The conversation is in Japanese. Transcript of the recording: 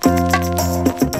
フフフ。